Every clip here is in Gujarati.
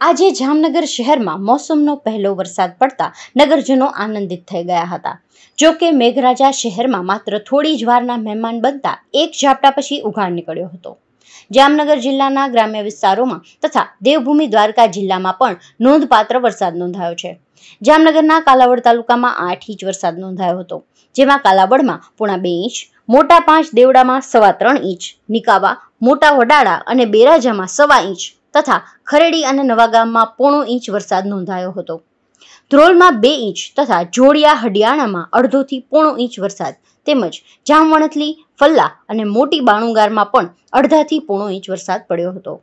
આજે જામનગર શહેરમાં મોસમનો પહેલો વરસાદ પડતા નગરજનો આનંદિત થઈ ગયા હતા. જો કે મેઘરાજા શહેરમાં માત્ર થોડી જ વારના મહેમાન બનતા એક ઝાપટા પછી ઉઘાડ નીકળ્યો હતો. જામનગર જિલ્લાના ગ્રામ્ય વિસ્તારોમાં તથા દેવભૂમિ દ્વારકા જિલ્લામાં પણ નોંધપાત્ર વરસાદ નોંધાયો છે. જામનગરના કાલાવડ તાલુકામાં આઠ ઇંચ વરસાદ નોંધાયો હતો, જેમાં કાલાવડમાં પોણા બે ઇંચ, મોટા પાંચ દેવડામાં સવા ત્રણ ઇંચ, નિકાવા, મોટા વડાળા અને બેરાજામાં સવા ઇંચ તથા ખરેડી અને નવાગામમાં પોણો ઇંચ વરસાદ નોંધાયો હતો. ધ્રોલમાં બે ઇંચ તથા જોડિયા હડિયાણામાં અડધોથી પોણો ઇંચ વરસાદ તેમજ જામવણથલી, ફલ્લા અને મોટી બાણુંગારમાં પણ અડધાથી પોણો ઇંચ વરસાદ પડ્યો હતો.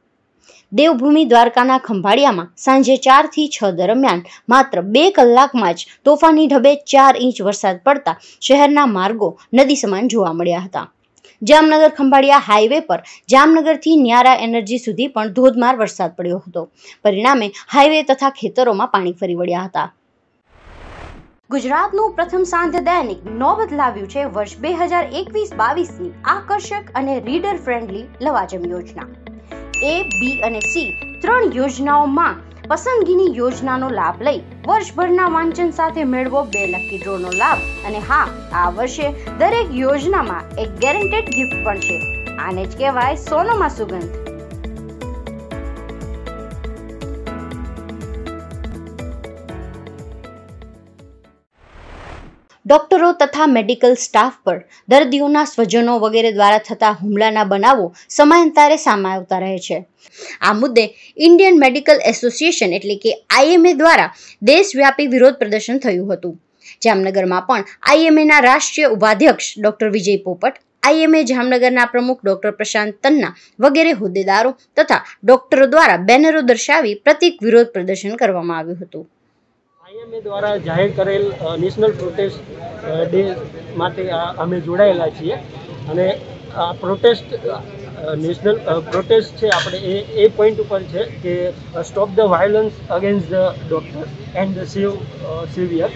દેવભૂમિ દ્વારકાના ખંભાળિયામાં સાંજે ચારથી છ દરમિયાન માત્ર બે કલાકમાં જ તોફાની ઢબે ચાર ઇંચ વરસાદ પડતા શહેરના માર્ગો નદી સમાન જોવા મળ્યા હતા. જામનગર ખંભાળિયા હાઈવે પર જામનગરથી ન્યારા એનર્જી સુધી પણ ધોધમાર વરસાદ પડ્યો હતો. પરિણામે હાઈવે તથા ખેતરોમાં પાણી ફરી વળ્યા હતા. ગુજરાતનું પ્રથમ સાંજ દૈનિક નોબત લાવ્યું છે. વર્ષ બે હજાર એકવીસ બાવીસની આકર્ષક અને રીડર ફ્રેન્ડલી લવાજમ યોજના. એ, બી અને સી ત્રણ યોજનાઓમાં પસંદગીની યોજનાનો લાભ લઈ વર્ષભરના વાંચન સાથે મેળવો બે લકી ડ્રોનો લાભ. અને હા, આ વર્ષે દરેક યોજનામાં એક ગેરંટેડ ગિફ્ટ પણ છે. આને જ કહેવાય સોનામાં સુગંધ. ડોક્ટરો તથા મેડિકલ સ્ટાફ પર દર્દીઓના સ્વજનો વગેરે દ્વારા થતા હુમલાના બનાવો સમયાંતરે સામે આવતા રહે છે. આ મુદ્દે ઇન્ડિયન મેડિકલ એસોસિએશન એટલે કે આઈએમએ દ્વારા દેશવ્યાપી વિરોધ પ્રદર્શન થયું હતું. જામનગરમાં પણ આઈએમએના રાષ્ટ્રીય ઉપાધ્યક્ષ ડોક્ટર વિજય પોપટ, આઈએમએ જામનગરના પ્રમુખ ડોક્ટર પ્રશાંત તન્ના વગેરે હોદ્દેદારો તથા ડોક્ટરો દ્વારા બેનરો દર્શાવી પ્રતિક વિરોધ પ્રદર્શન કરવામાં આવ્યું હતું. આઈએમએ દ્વારા જાહેર કરેલ નેશનલ પ્રોટેસ્ટ ડે માટે અમે જોડાયેલા છીએ. અને આ પ્રોટેસ્ટ નેશનલ પ્રોટેસ્ટ છે આપણે એ એ પોઈન્ટ ઉપર છે કે stop the violence against the doctor and the save saviour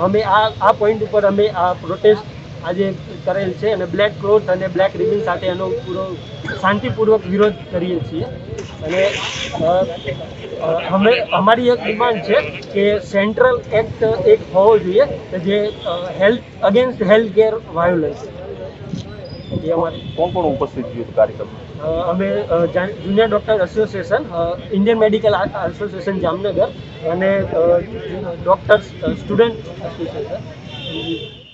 અમે આ આ પોઈન્ટ ઉપર અમે આ પ્રોટેસ્ટ આજે કરેલ છે અને બ્લેક ક્લોથ અને બ્લેક રિબિન સાથે એનો પૂરો શાંતિપૂર્વક વિરોધ કરીએ છીએ. અને અમે અમારી એક ડિમાન્ડ છે કે સેન્ટ્રલ એક્ટ એક હોવો જોઈએ કે જે health against health care violence એ અમારે કોણ કોણ ઉપસ્થિત થયું કાર્યક્રમ? અમે junior doctor association Indian medical association Jamnagar અને ડૉક્ટર્સ સ્ટુડન્ટ એસોસિએશન